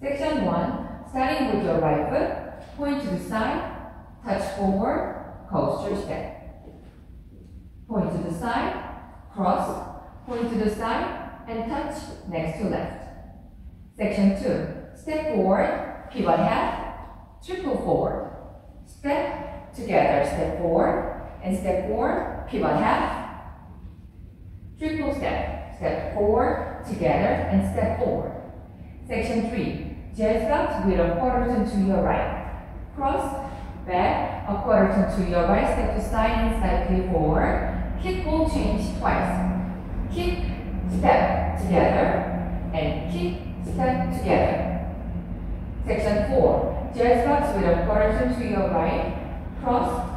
Section 1, starting with your right foot, point to the side, touch forward, coaster step. Point to the side, cross, point to the side, and touch next to left. Section 2, step forward, pivot half, triple forward. Step together, step forward, and step forward, pivot half, triple step, step forward, together, and step forward. Section 3, box with a quarter turn to your right. Cross, back, a quarter turn to your right, step to side and slightly forward. Kick ball change twice. Kick, step, together, and kick, step, together. Section 4, jazz box with a quarter turn to your right. Cross,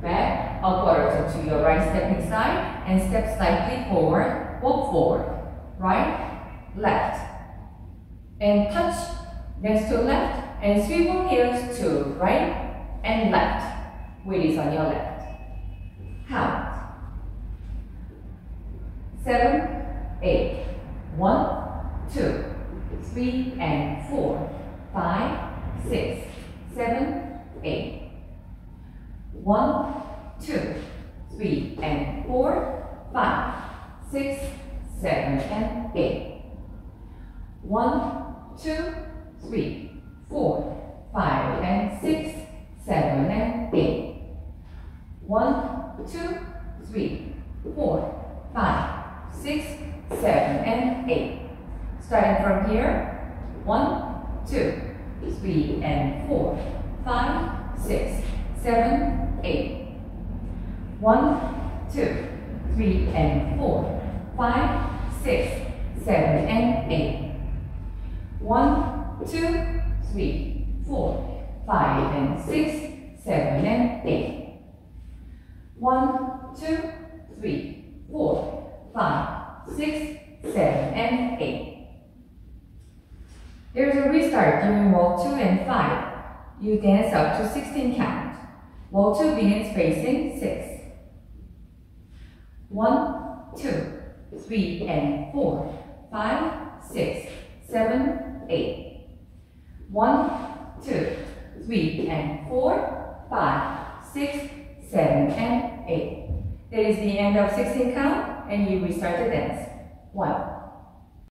back, a quarter turn to your right, stepping side, and step slightly forward, walk forward. Right, left, and touch next to left and swivel heels to right and left. Weight is on your left. Count. Seven, eight. One, two, three, and four, five, six, seven, eight. One, two, three, and four, five, six, seven, and eight. One, two, three, four, five, and six, seven, and eight. One, two, three, four, five, six, seven, and eight. Starting from here, one, two, three, and four, five, six, seven, eight. One, two, three, and four, five, six, seven, and eight. One, two, three, four, five, and six, seven, and eight. One, two, three, four, five, six, seven, and eight. There's a restart during wall 2 and 5. You dance up to 16 count. Wall 2 begins facing 6. One, two, three, and 4, 5, 6, 7, eight. One, two, three, and four, five, six, seven, and eight. That is the end of 16 count, and you restart the dance. One,